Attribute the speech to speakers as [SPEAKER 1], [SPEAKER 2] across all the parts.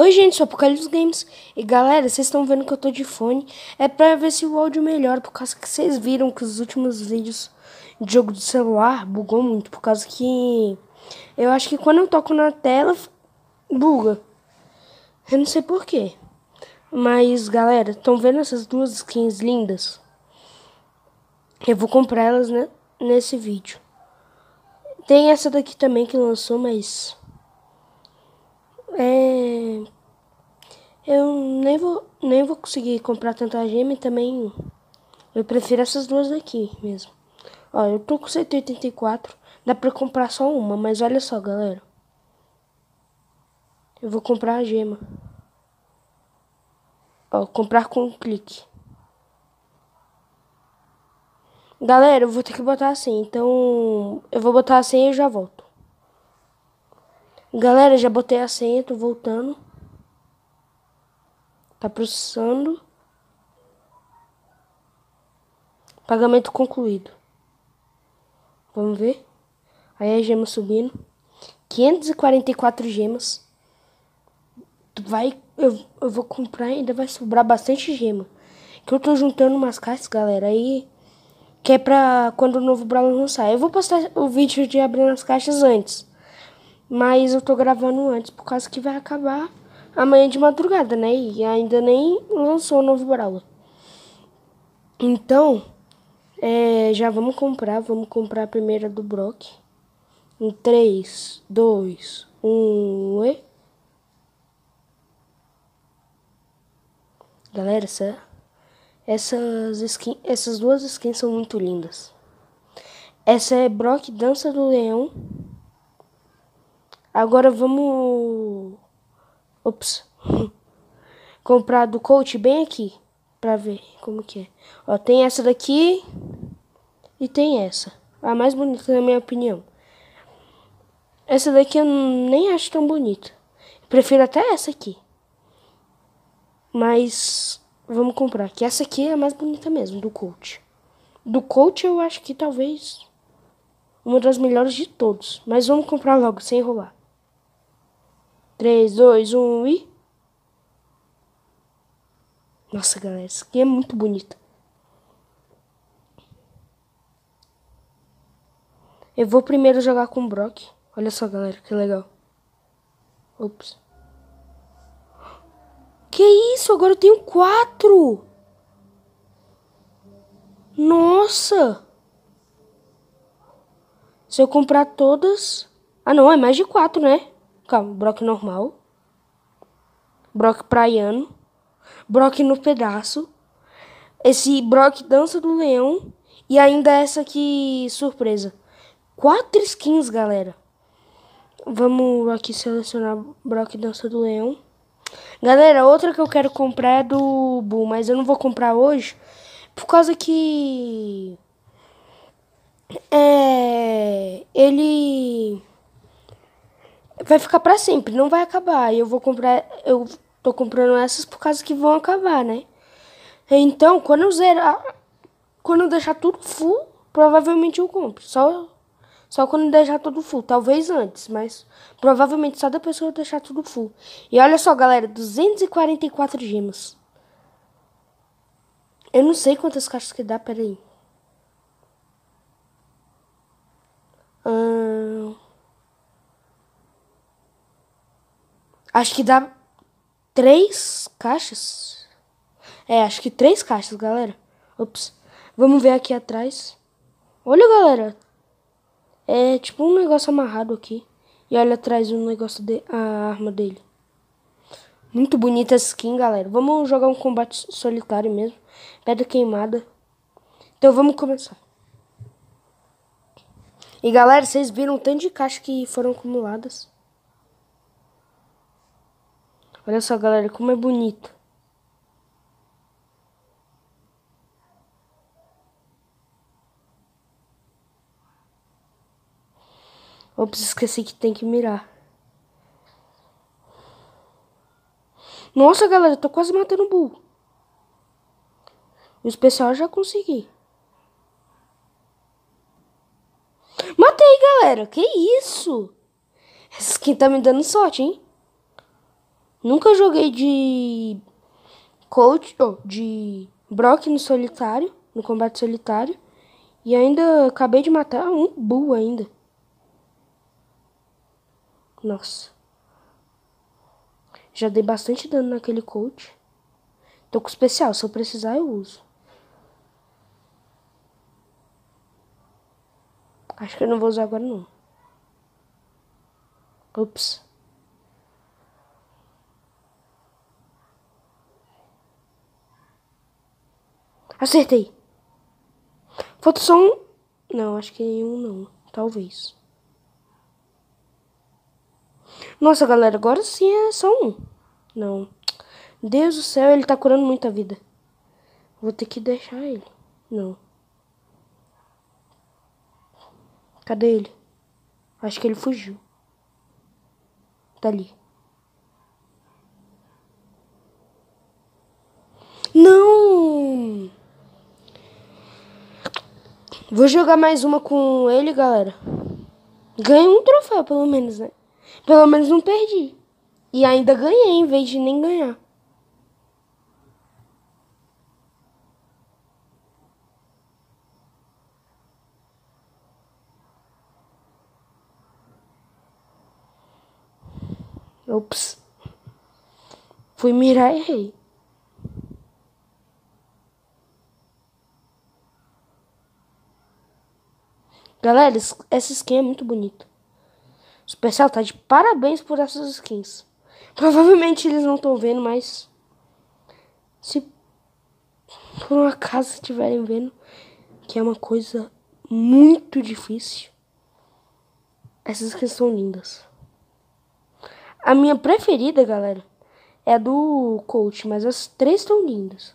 [SPEAKER 1] Oi, gente, sou Apocalipse Games. E galera, vocês estão vendo que eu tô de fone. É pra ver se o áudio melhora, por causa que vocês viram que os últimos vídeos de jogo do celular bugou muito. Por causa que eu acho que quando eu toco na tela, buga. Eu não sei porquê. Mas galera, estão vendo essas duas skins lindas? Eu vou comprar elas né, nesse vídeo. Tem essa daqui também que lançou, mas é, eu nem vou, nem vou conseguir comprar tanta gema e também eu prefiro essas duas aqui mesmo. Ó, eu tô com 184, dá pra comprar só uma, mas olha só, galera. Eu vou comprar a gema. Ó, comprar com um clique. Galera, eu vou ter que botar assim, então eu vou botar assim e já volto. Galera, já botei a senha, tô voltando. Tá processando. Pagamento concluído. Vamos ver. Aí a gema subindo. 544 gemas. Vai, eu, eu vou comprar ainda vai sobrar bastante gema. Que eu tô juntando umas caixas, galera. Aí que é pra quando o novo Brawler lançar. Eu vou postar o vídeo de abrir as caixas antes. Mas eu tô gravando antes por causa que vai acabar amanhã de madrugada, né? E ainda nem lançou o novo Brawler. Então, é, já vamos comprar. Vamos comprar a primeira do Brock. Em 3, 2, 1 e... Galera, essa, essas, skin, essas duas skins são muito lindas. Essa é Brock Dança do Leão. Agora vamos. Ops. Comprar do coach bem aqui. Pra ver como que é. Ó, tem essa daqui. E tem essa. A mais bonita na minha opinião. Essa daqui eu nem acho tão bonita. Prefiro até essa aqui. Mas vamos comprar. Que essa aqui é a mais bonita mesmo, do coach. Do coach eu acho que talvez uma das melhores de todos. Mas vamos comprar logo, sem enrolar. 3, 2, 1 e. Nossa, galera, essa aqui é muito bonita. Eu vou primeiro jogar com o Brock. Olha só, galera, que legal. Ops. Que isso? Agora eu tenho quatro. Nossa. Se eu comprar todas... Ah, não, é mais de quatro, né? Calma, Brock normal. Brock praiano. Brock no pedaço. Esse Brock dança do leão. E ainda essa aqui, surpresa. Quatro skins, galera. Vamos aqui selecionar Brock dança do leão. Galera, outra que eu quero comprar é do Bull, mas eu não vou comprar hoje. Por causa que... É... Ele vai ficar para sempre, não vai acabar. Eu vou comprar, eu tô comprando essas por causa que vão acabar, né? Então, quando eu zerar, quando eu deixar tudo full, provavelmente eu compro. Só só quando deixar tudo full, talvez antes, mas provavelmente só da pessoa deixar tudo full. E olha só, galera, 244 gemas. Eu não sei quantas caixas que dá, peraí. Hum... Acho que dá três caixas. É, acho que três caixas, galera. Ops. Vamos ver aqui atrás. Olha, galera. É tipo um negócio amarrado aqui. E olha atrás o negócio de a arma dele. Muito bonita essa skin, galera. Vamos jogar um combate solitário mesmo. Pedra queimada. Então vamos começar. E galera, vocês viram o tanto de caixa que foram acumuladas? Olha só, galera, como é bonito. Ops, esqueci que tem que mirar. Nossa, galera, tô quase matando o burro. O especial já consegui. Matei, galera. Que isso? Essa skin tá me dando sorte, hein? Nunca joguei de coach, oh, de Brock no solitário, no combate solitário. E ainda acabei de matar um Bull ainda. Nossa. Já dei bastante dano naquele coach. Tô com especial, se eu precisar eu uso. Acho que eu não vou usar agora não. Ups. Acertei. Falta só um. Não, acho que nenhum não. Talvez. Nossa, galera, agora sim é só um. Não. Deus do céu, ele tá curando muita vida. Vou ter que deixar ele. Não. Cadê ele? Acho que ele fugiu. Tá ali. Não! Vou jogar mais uma com ele, galera. Ganhei um troféu, pelo menos, né? Pelo menos não perdi. E ainda ganhei, em vez de nem ganhar. Ops. Fui mirar e errei. Galera, essa skin é muito bonita. O Supercell tá de parabéns por essas skins. Provavelmente eles não estão vendo, mas... Se por um acaso estiverem vendo, que é uma coisa muito difícil. Essas skins são lindas. A minha preferida, galera, é a do Coach, mas as três estão lindas.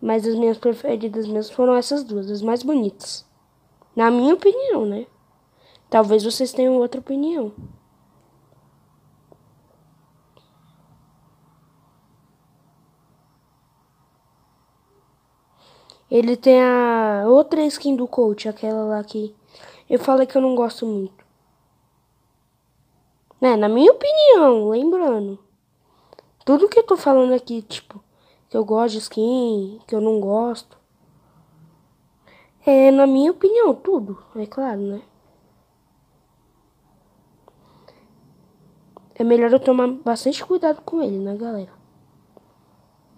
[SPEAKER 1] Mas as minhas preferidas mesmo foram essas duas, as mais bonitas. Na minha opinião, né? Talvez vocês tenham outra opinião. Ele tem a outra skin do coach, aquela lá que eu falei que eu não gosto muito. Né, na minha opinião, lembrando. Tudo que eu tô falando aqui, tipo, que eu gosto de skin, que eu não gosto. É, na minha opinião, tudo, é claro, né? É melhor eu tomar bastante cuidado com ele, né, galera?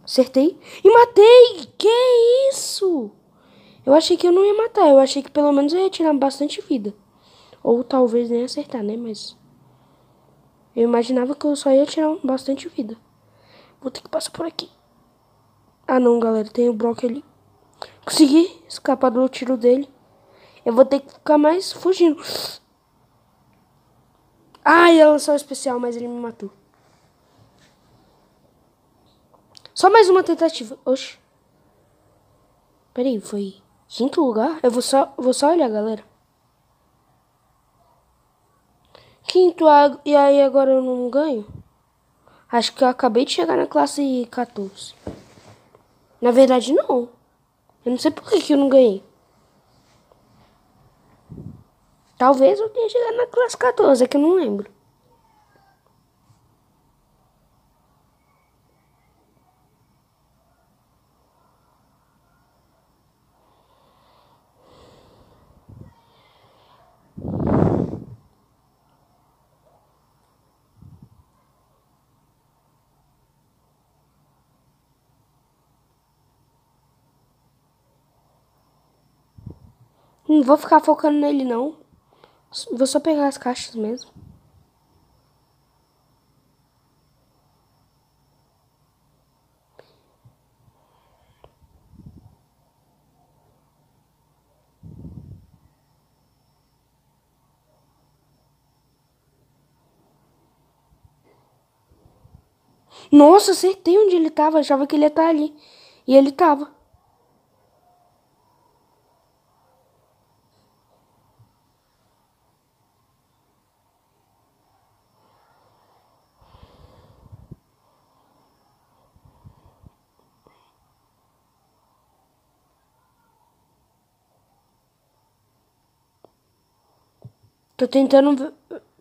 [SPEAKER 1] Acertei e matei! Que isso? Eu achei que eu não ia matar, eu achei que pelo menos eu ia tirar bastante vida. Ou talvez nem acertar, né, mas... Eu imaginava que eu só ia tirar bastante vida. Vou ter que passar por aqui. Ah, não, galera, tem o Brock ali. Consegui escapar do tiro dele. Eu vou ter que ficar mais fugindo. Ai, ela o especial, mas ele me matou. Só mais uma tentativa. Oxi. Peraí, foi quinto lugar? Eu vou só, vou só olhar, galera. Quinto, e aí agora eu não ganho? Acho que eu acabei de chegar na classe 14. Na verdade, não. Eu não sei por que, que eu não ganhei. Talvez eu tenha chegado na classe 14, é que eu não lembro. Não vou ficar focando nele, não. Vou só pegar as caixas mesmo. Nossa, acertei onde ele tava. Achava que ele ia estar ali. E ele tava. Tô tentando.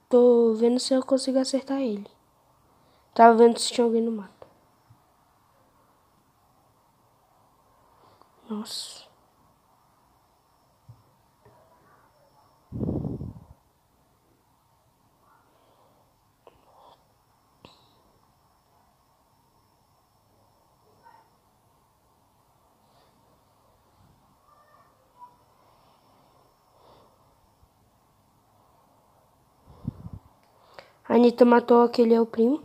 [SPEAKER 1] Tô vendo se eu consigo acertar ele. Tava vendo se tinha alguém no mato. Nossa. A Anitta matou aquele é o primo.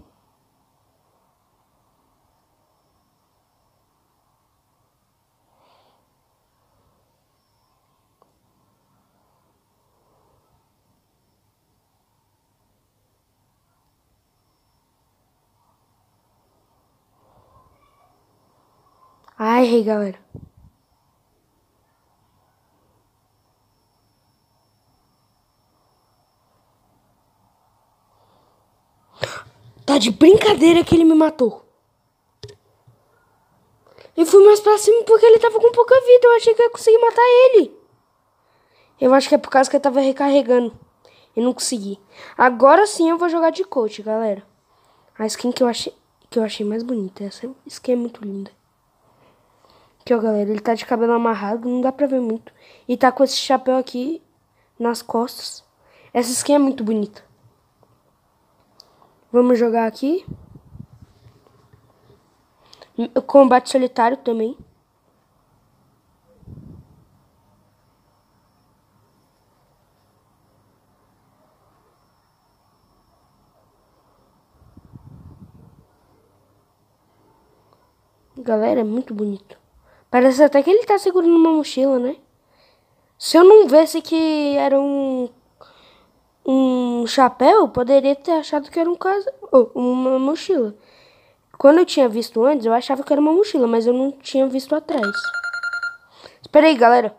[SPEAKER 1] Ai, galera. Tá de brincadeira que ele me matou. Eu fui mais pra cima porque ele tava com pouca vida. Eu achei que eu ia conseguir matar ele. Eu acho que é por causa que eu tava recarregando. E não consegui. Agora sim eu vou jogar de coach, galera. A skin que eu achei, que eu achei mais bonita. Essa skin é muito linda. Aqui, ó, galera. Ele tá de cabelo amarrado. Não dá pra ver muito. E tá com esse chapéu aqui nas costas. Essa skin é muito bonita. Vamos jogar aqui. Combate solitário também. Galera, é muito bonito. Parece até que ele tá segurando uma mochila, né? Se eu não visse que era um um chapéu, poderia ter achado que era um casa, ou uma mochila. Quando eu tinha visto antes, eu achava que era uma mochila, mas eu não tinha visto atrás. Espera aí, galera.